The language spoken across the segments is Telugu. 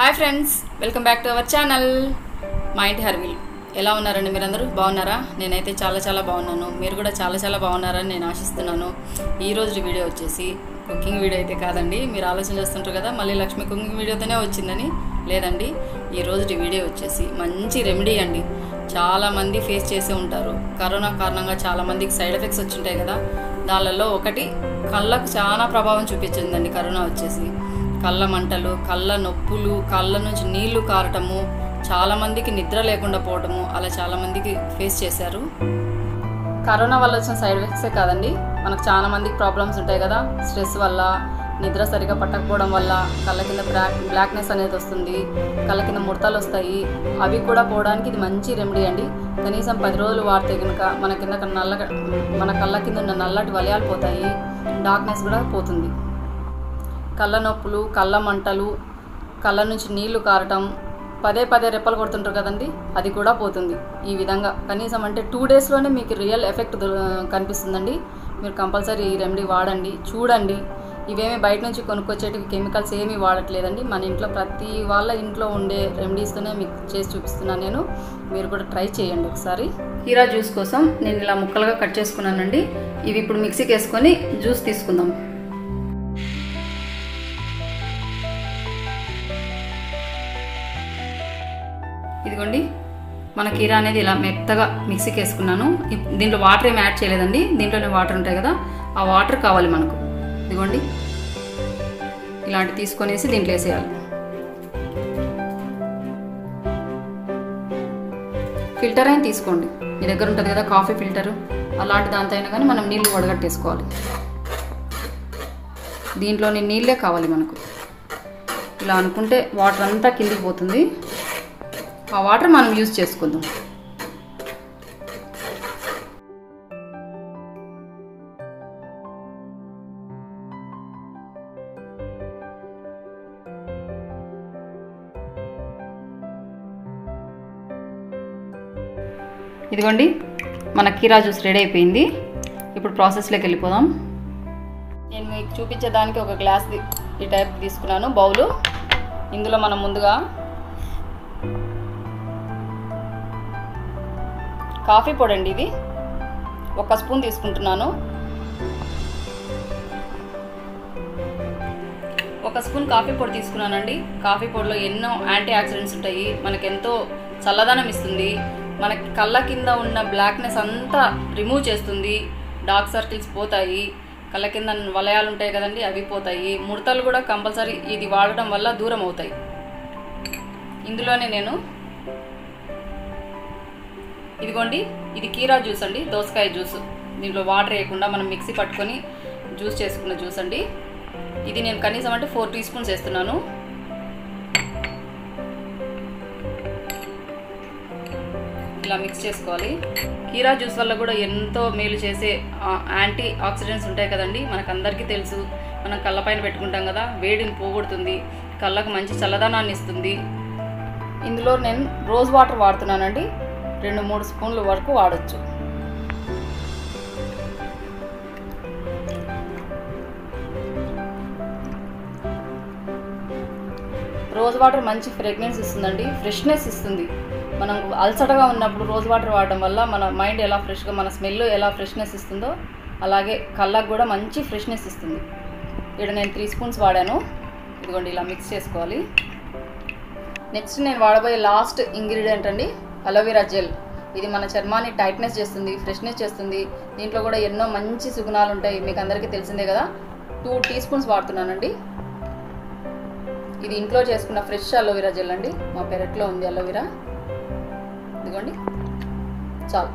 Hi friends welcome back to our channel. మా ఇంటి హర్విల్ ఎలా ఉన్నారండి మీరందరూ? బాగున్నారా? నేనైతే చాలా చాలా బాగున్నాను. మీరు కూడా చాలా చాలా బాగున్నారని నేను ఆశిస్తున్నాను. ఈ రోజు వీడియో వచ్చేసి కుకింగ్ వీడియో అయితే కాదండి. మీరు ఆలోచన చేస్తుంటారు కదా మళ్ళీ లక్ష్మి కుకింగ్ వీడియోతోనే వచ్చిందని. లేదండి ఈ రోజు వీడియో వచ్చేసి మంచి రెమెడీ అండి. చాలామంది ఫేస్ చేసే ఉంటారు. కరోనా కారణంగా చాలామందికి సైడ్ ఎఫెక్ట్స్ వచ్చింటాయి కదా. దానిలో ఒకటి కళ్ళకు చాలా ప్రభావం చూపించిందండి కరోనా వచ్చేసి. కళ్ళ మంటలు కళ్ళ నొప్పులు కళ్ళ నుంచి నీళ్ళు కారటము చాలామందికి నిద్ర లేకుండా పోవటము అలా చాలామందికి ఫేస్ చేశారు. కరోనా వల్ల వచ్చిన సైడ్ ఎఫెక్ట్సే కాదండి. మనకు చాలా మందికి ప్రాబ్లమ్స్ ఉంటాయి కదా. స్ట్రెస్ వల్ల నిద్ర సరిగా పట్టకపోవడం వల్ల కళ్ళ కింద బ్లాక్ బ్లాక్నెస్ అనేది వస్తుంది కళ్ళ కింద ముడతలు వస్తాయి. అవి కూడా పోవడానికి ఇది మంచి రెమెడీ అండి. కనీసం పది రోజులు వాడితే కనుక మన కింద నల్ల మన కళ్ళ కింద ఉన్న నల్లటి వలయాలు పోతాయి. డార్క్నెస్ కూడా పోతుంది. కళ్ళ నొప్పులు కళ్ళ మంటలు కళ్ళ నుంచి నీళ్ళు కారటం పదే పదే రెప్పలు కొడుతుంటారు కదండి అది కూడా పోతుంది ఈ విధంగా. కనీసం అంటే టూ డేస్లోనే మీకు రియల్ ఎఫెక్ట్ కనిపిస్తుందండి. మీరు కంపల్సరీ ఈ రెమెడీ వాడండి చూడండి. ఇవేమి బయట నుంచి కొనుక్కొచ్చేటివి కెమికల్స్ ఏమీ వాడట్లేదండి. మన ఇంట్లో ప్రతి వాళ్ళ ఇంట్లో ఉండే రెమెడీస్తోనే మీకు చేసి చూపిస్తున్నాను నేను. మీరు కూడా ట్రై చేయండి ఒకసారి. హీరా జ్యూస్ కోసం నేను ఇలా ముక్కలుగా కట్ చేసుకున్నానండి. ఇవి ఇప్పుడు మిక్సీకి వేసుకొని జ్యూస్ తీసుకుందాం. చూడండి మన కీరా అనేది ఇలా మెత్తగా మిక్సీకి వేసుకున్నాను. దీంట్లో వాటర్ ఏమి యాడ్ చేయలేదండి. దీంట్లోనే వాటర్ ఉంటాయి కదా ఆ వాటర్ కావాలి మనకు. ఇదిగోండి. ఇలాంటి తీసుకొనేసి దీంట్లో వేసేయాలి. ఫిల్టర్ అయిన తీసుకోండి. మీ దగ్గర ఉంటుంది కదా కాఫీ ఫిల్టర్. అలాంటి దాంతో అయినా కానీ మనం నీళ్ళు వడగట్టేసుకోవాలి. దీంట్లోని నీళ్ళే కావాలి మనకు. ఇలా అనుకుంటే వాటర్ అంతా కిందికి పోతుంది. ఆ వాటర్ మనం యూజ్ చేసుకుందాం. ఇదిగోండి మన కీరా జ్యూస్ రెడీ అయిపోయింది. ఇప్పుడు ప్రాసెస్లోకి వెళ్ళిపోదాం. నేను మీకు చూపించేదానికి ఒక గ్లాస్ ఈ టైప్ తీసుకున్నాను బౌలు. ఇందులో మనం ముందుగా కాఫీ పొడి అండి ఇది. ఒక స్పూన్ తీసుకుంటున్నాను. ఒక స్పూన్ కాఫీ పొడి తీసుకున్నానండి. కాఫీ పొడిలో ఎన్నో యాంటీ ఆక్సిడెంట్స్ ఉంటాయి. మనకెంతో ఎంతో చల్లదనం ఇస్తుంది. మనకి కళ్ళ కింద ఉన్న బ్లాక్నెస్ అంతా రిమూవ్ చేస్తుంది. డార్క్ సర్కిల్స్ పోతాయి. కళ్ళ కింద వలయాలు ఉంటాయి కదండి అవి పోతాయి. ముడతలు కూడా కంపల్సరీ ఇది వాడటం వల్ల దూరం అవుతాయి. ఇందులోనే నేను ఇదిగోండి ఇది కీరా జ్యూస్ అండి దోసకాయ జ్యూస్. దీంట్లో వాటర్ వేయకుండా మనం మిక్సీ పట్టుకొని జ్యూస్ చేసుకున్న జ్యూస్ అండి. ఇది నేను కనీసం అంటే ఫోర్ టీ స్పూన్స్ వేస్తున్నాను. ఇలా మిక్స్ చేసుకోవాలి. కీరా జ్యూస్ వల్ల కూడా ఎంతో మేలు చేసే యాంటీ ఆక్సిడెంట్స్ ఉంటాయి కదండి. మనకు అందరికీ తెలుసు. మనం కళ్ళపైన పెట్టుకుంటాం కదా వేడిని పోగొడుతుంది కళ్ళకు మంచి చల్లదనాన్ని ఇస్తుంది. ఇందులో నేను రోజ్ వాటర్ వాడుతున్నానండి. రెండు మూడు స్పూన్ల వరకు వాడచ్చు. రోజ్ వాటర్ మంచి ఫ్రెగ్నెన్స్ ఇస్తుందండి. ఫ్రెష్నెస్ ఇస్తుంది. మనం అలసటగా ఉన్నప్పుడు రోజ్ వాటర్ వాడడం వల్ల మన మైండ్ ఎలా ఫ్రెష్గా మన స్మెల్ ఎలా ఫ్రెష్నెస్ ఇస్తుందో అలాగే కళ్ళకు కూడా మంచి ఫ్రెష్నెస్ ఇస్తుంది. ఇక్కడ నేను త్రీ స్పూన్స్ వాడాను. ఇదిగోండి ఇలా మిక్స్ చేసుకోవాలి. నెక్స్ట్ నేను వాడబోయే లాస్ట్ ఇంగ్రీడియంట్ అండి అలోవెరా జెల్ ఇది మన చర్మాన్ని టైట్నెస్ చేస్తుంది ఫ్రెష్నెస్ చేస్తుంది. దీంట్లో కూడా ఎన్నో మంచి సుగుణాలు ఉంటాయి. మీకు అందరికీ తెలిసిందే కదా. టూ టీ స్పూన్స్ వాడుతున్నానండి. ఇది ఇంట్లో చేసుకున్న ఫ్రెష్ అలోవెరా జెల్ అండి. మా పెరట్లో ఉంది అలోవెరా ఇదిగోండి. చాలు.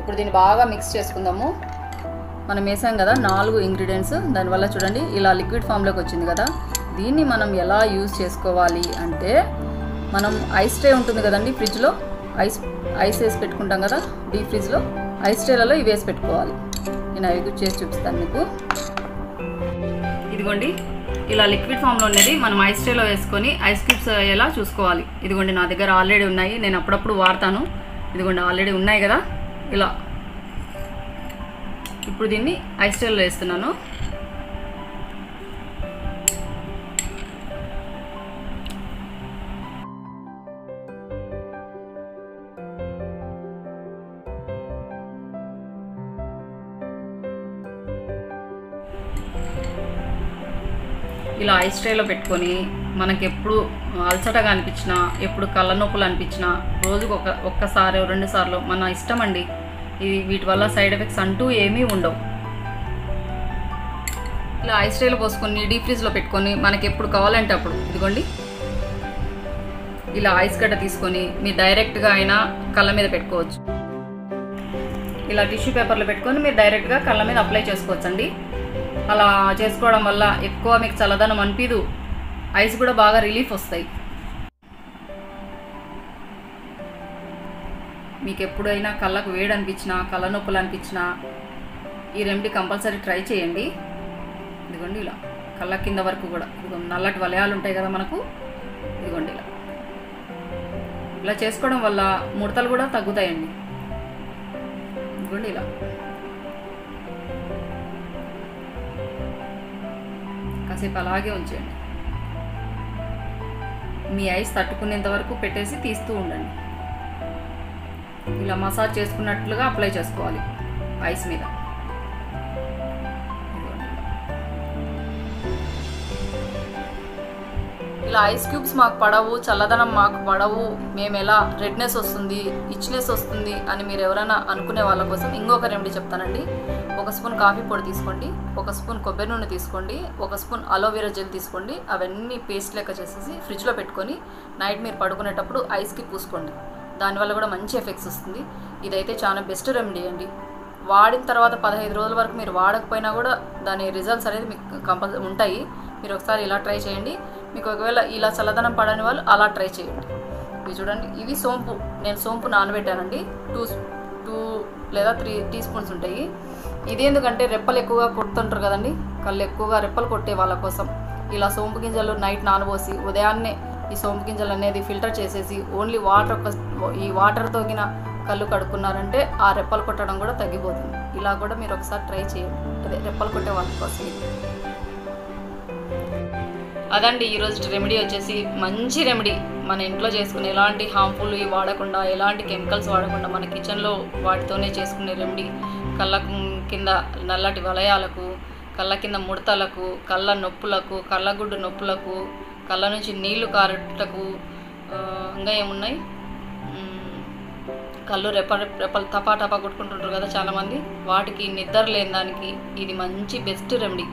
ఇప్పుడు దీన్ని బాగా మిక్స్ చేసుకుందాము. మనం వేసాం కదా నాలుగు ఇంగ్రీడియంట్స్ దానివల్ల చూడండి ఇలా లిక్విడ్ ఫామ్లోకి వచ్చింది కదా. దీన్ని మనం ఎలా యూజ్ చేసుకోవాలి అంటే మనం ఐస్ ట్రే ఉంటుంది కదండి ఫ్రిడ్జ్లో? ఐస్ ఐస్ వేసి పెట్టుకుంటాం కదా డీప్ ఫ్రిడ్జ్లో? ఐస్ ట్రేలలో ఇవి వేసి పెట్టుకోవాలి. నేను అవి చేసి చూపిస్తాను మీకు. ఇదిగోండి ఇలా లిక్విడ్ ఫామ్లో ఉన్నది మనం ఐస్ ట్రేలో వేసుకొని ఐస్ క్యూబ్స్ అయ్యేలా చూసుకోవాలి. ఇదిగోండి నా దగ్గర ఆల్రెడీ ఉన్నాయి నేను అప్పుడప్పుడు వాడతాను. ఇదిగోండి ఆల్రెడీ ఉన్నాయి కదా ఇలా. ఇప్పుడు దీన్ని ఐస్ ట్రేలో వేస్తున్నాను. ఇలా ఐస్ ట్రేలో పెట్టుకొని మనకి ఎప్పుడు అలసటగా అనిపించినా ఎప్పుడు కళ్ళ నొప్పులు అనిపించినా రోజుకు ఒక ఒక్కసారి రెండు సార్లు మన ఇష్టం అండి. ఇది వీటి వల్ల సైడ్ ఎఫెక్ట్స్ అంటూ ఏమీ ఉండవు. ఇలా ఐస్ ట్రేలో పోసుకొని డీప్ ఫ్రీజ్లో పెట్టుకొని మనకి ఎప్పుడు కావాలంటే అప్పుడు ఇదిగోండి. ఇలా ఐస్ గడ్డ తీసుకొని మీరు డైరెక్ట్గా అయినా కళ్ళ మీద పెట్టుకోవచ్చు. ఇలా టిష్యూ పేపర్లో పెట్టుకొని మీరు డైరెక్ట్గా కళ్ళ మీద అప్లై చేసుకోవచ్చండి. అలా చేసుకోవడం వల్ల ఎక్కువ మీకు చల్లదనం అనిపిదు. ఐస్ కూడా బాగా రిలీఫ్ వస్తాయి. మీకు ఎప్పుడైనా కళ్ళకు వేడి అనిపించినా కళ్ళ నొప్పులు అనిపించినా ఈ రెమెడీ కంపల్సరీ ట్రై చేయండి. ఇదిగోండి ఇలా. కళ్ళ కింద వరకు కూడా. ఇదిగో నల్లటి వలయాలు ఉంటాయి కదా మనకు. ఇదిగోండి ఇలా. ఇలా చేసుకోవడం వల్ల ముడతలు కూడా తగ్గుతాయండి. ఇదిగోండి ఇలా. కొంతసేపు అలాగే ఉంచండి మీ ఐస్ తట్టుకునేంత వరకు పెట్టేసి తీస్తూ ఉండండి. ఇలా మసాజ్ చేసుకున్నట్లుగా అప్లై చేసుకోవాలి ఐస్ మీద. ఇలా ఐస్ క్యూబ్స్ మాకు పడవు చల్లదనం మాకు పడవు మేము ఎలా రెడ్నెస్ వస్తుంది ఇచ్నెస్ వస్తుంది అని మీరు ఎవరైనా అనుకునే వాళ్ళ కోసం ఇంకొక రెమెడీ చెప్తానండి. ఒక స్పూన్ కాఫీ పొడి తీసుకోండి ఒక స్పూన్ కొబ్బరి నూనె తీసుకోండి ఒక స్పూన్ అలోవెరా జెల్ తీసుకోండి అవన్నీ పేస్ట్ లెక్క చేసేసి ఫ్రిడ్జ్లో పెట్టుకొని నైట్ మీరు పడుకునేటప్పుడు ఐస్కి పూసుకోండి. దానివల్ల కూడా మంచి ఎఫెక్ట్స్ వస్తుంది. ఇదైతే చాలా బెస్ట్ రెమెడీ అండి. వాడిన తర్వాత పదహైదు రోజుల వరకు మీరు వాడకపోయినా కూడా దాని రిజల్ట్స్ అనేది మీకు కంపల్ ఉంటాయి. మీరు ఒకసారి ఇలా ట్రై చేయండి. మీకు ఒకవేళ ఇలా చల్లదనం పడని వాళ్ళు అలా ట్రై చేయండి. ఇవి చూడండి ఇవి సోంపు నేను సోంపు నానబెట్టానండి. టూ టూ లేదా త్రీ టీ స్పూన్స్ ఉంటాయి. ఇది ఎందుకంటే రెప్పలు ఎక్కువగా కొడుతుంటారు కదండి. కళ్ళు ఎక్కువగా రెప్పలు కొట్టే వాళ్ళ కోసం. ఇలా సోంపు గింజలు నైట్ నానబోసి ఉదయాన్నే ఈ సోంపు గింజలు అనేది ఫిల్టర్ చేసేసి ఓన్లీ వాటర్ ఒక ఈ వాటర్ తోగిన కళ్ళు కడుక్కున్నారంటే ఆ రెప్పలు కొట్టడం కూడా తగ్గిపోతుంది. ఇలా కూడా మీరు ఒకసారి ట్రై చేయండి. అదే రెప్పలు కొట్టే వాళ్ళ కోసం అదండి ఈరోజు రెమెడీ వచ్చేసి మంచి రెమెడీ మన ఇంట్లో చేసుకుని ఎలాంటి హార్మ్ఫుల్ వాడకుండా ఎలాంటి కెమికల్స్ వాడకుండా మన కిచెన్లో వాటితోనే చేసుకునే రెమెడీ కళ్ళ కింద నల్లటి వలయాలకు కళ్ళ కింద ముడతలకు కళ్ళ నొప్పులకు కళ్ళగుడ్డు నొప్పులకు కళ్ళ నుంచి నీళ్ళు కారుటకు ఇంకా ఏమున్నాయి? కళ్ళు రెప రెప్పలు తపా టపా కొట్టుకుంటుంటారు కదా చాలామంది. వాటికి నిద్ర లేని దానికి ఇది మంచి బెస్ట్ రెమెడీ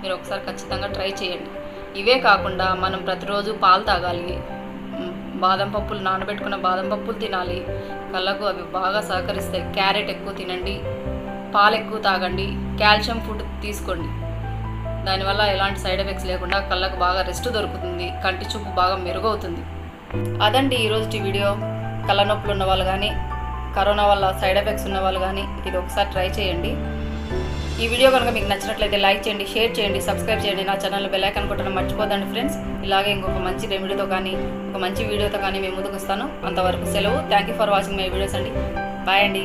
మీరు ఒకసారి ఖచ్చితంగా ట్రై చేయండి. ఇవే కాకుండా మనం ప్రతిరోజు పాలు తాగాలి బాదం పప్పులు నానబెట్టుకున్న బాదం పప్పులు తినాలి. కళ్ళకు అవి బాగా సహకరిస్తాయి. క్యారెట్ ఎక్కువ తినండి పాలు ఎక్కువ తాగండి కాల్షియం ఫుడ్ తీసుకోండి. దానివల్ల ఎలాంటి సైడ్ ఎఫెక్ట్స్ లేకుండా కళ్ళకు బాగా రెస్ట్ దొరుకుతుంది కంటి చూపు బాగా మెరుగవుతుంది. అదండి ఈరోజు వీడియో. కళ్ళ నొప్పులు ఉన్న వాళ్ళు కానీ కరోనా వల్ల సైడ్ ఎఫెక్ట్స్ ఉన్న వాళ్ళు కానీ ఇది ఒకసారి ట్రై చేయండి. ఈ వీడియో కనుక మీకు నచ్చినట్లయితే లైక్ చేయండి షేర్ చేయండి సబ్స్క్రైబ్ చేయండి. నా ఛానల్ బెల్లైకన్ కొట్టడం మర్చిపోదండి ఫ్రెండ్స్. ఇలాగే ఇంకొక మంచి రెమెడీతో కానీ ఒక మంచి వీడియోతో కానీ మేము ముందుకు వస్తాను. అంతవరకు సెలవు. Thank you for watching my videos అండి. బాయ్ అండి.